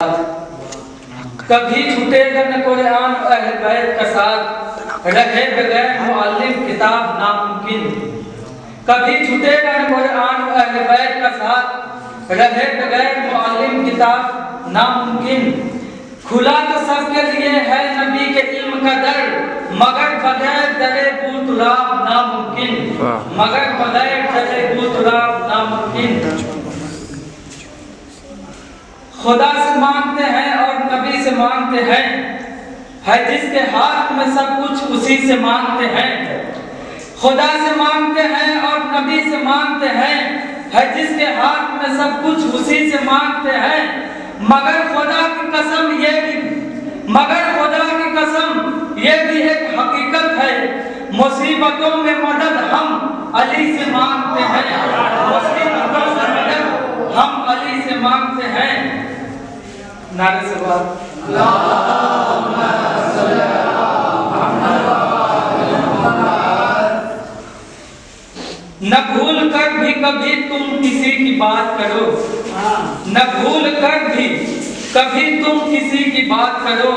कभी छूटेगा न कुरान अहल बैत का साथ रहे बगैर मुअल्लिम किताब नामुमकिन। कभी छूटेगा न कुरान अहल बैत का साथ रहे बगैर मुअल्लिम किताब नामुमकिन। खुला तो सबके लिए है नबी के इल्म का दर मगर बगैर दरे बूतुराब नामुमकिन। मगर बगैर दरे बूतुराब नामुमकिन। खुदा से मांगते हैं और नबी से मांगते हैं। है जिसके हाथ में सब कुछ, उसी से मांगते हैं। खुदा से मांगते हैं और नबी से मांगते हैं। है जिसके हाथ में सब कुछ, उसी से मांगते हैं। मगर खुदा की कसम ये भी, मगर खुदा की कसम ये भी एक हकीकत है। मुसीबतों में मदद हम अली से मांगते हैं। मुसीबतों में मदद हम अली से मांगते हैं नारे से न भूल कर भी कभी तुम किसी की बात करो। न भूल कर भी कभी तुम किसी की बात करो।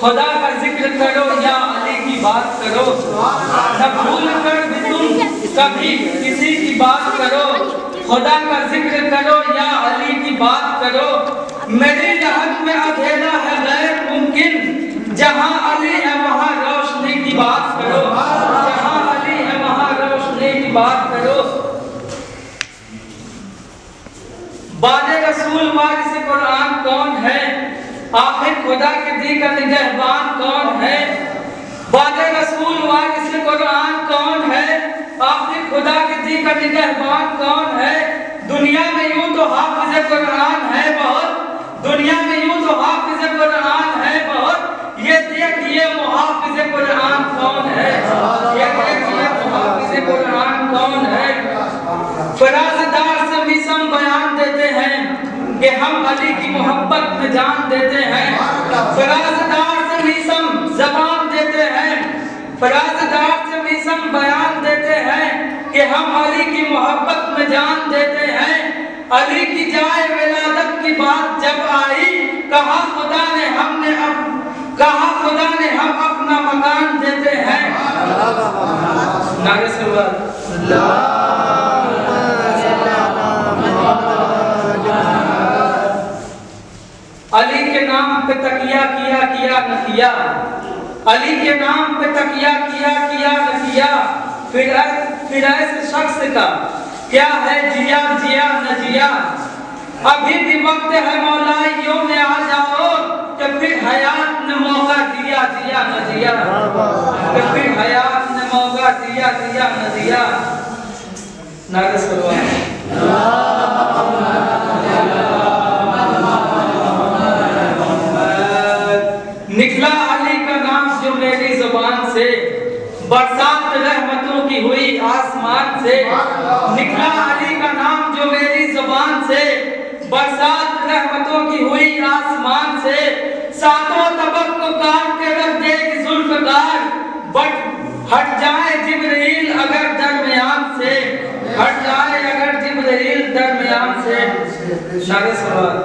खुदा का ज़िक्र करो या अली की बात करो। न भूल कर भी तुम कभी किसी की बात करो। खुदा का ज़िक्र करो या अली की बात करो। मेरी लहर में अधेरा है गैर मुमकिन। जहाँ अली है, वहाँ रोशनी की बात करो। जहाँ अली है, वहाँ रोशनी की बात करो। बाजे रसूल वारिस कुरान कौन है? आखिर खुदा के दी का निगहबान कौन है? बाजे रसूल वारिस कुरान कौन है? आखिर खुदा के दी का निगहबान कौन है? दुनिया में यूँ तो हाफिज कुरान है बहुत। दुनिया में यूँ तो हाफिज कुरान है बहुत। ये देखिए मुहाफिज कुरान कौन है? ये देखिए मुहाफिज कुरान कौन है? फराजदार से मिसम बयान देते हैं कि हम अली की मोहब्बत में जान देते हैं। फराजदार से मिसम जबान देते हैं। फराजदार से मिसम बयान देते हैं कि हम अली की मोहब्बत में जान देते हैं। अली की जाए देते हैं। अली के नाम पे तकिया किया किया न किया अली के नाम पे तकिया, किया किया न किया फिर फिर ऐसे शख्स का, क्या है जिया जिया न जिया अभी भी वक्त है मौलाइयों में आ जाओ, कि फिर हयात ने मौका दिया। दिया न दिया कि फिर हयात ने मौका दिया दिया न दिया नारे सलवार निकला अली का नाम जो मेरी ज़ुबान से। बरसात रहमतों की हुई आसमान से। निकला अली का नाम जो मेरी ज़ुबान से। बरसात रहमतों की हुई आसमान से। सातों हट जाए जिब्रील अगर दरमियान से। हट जाए अगर जिब्रील दरमियान से। नारे सवाल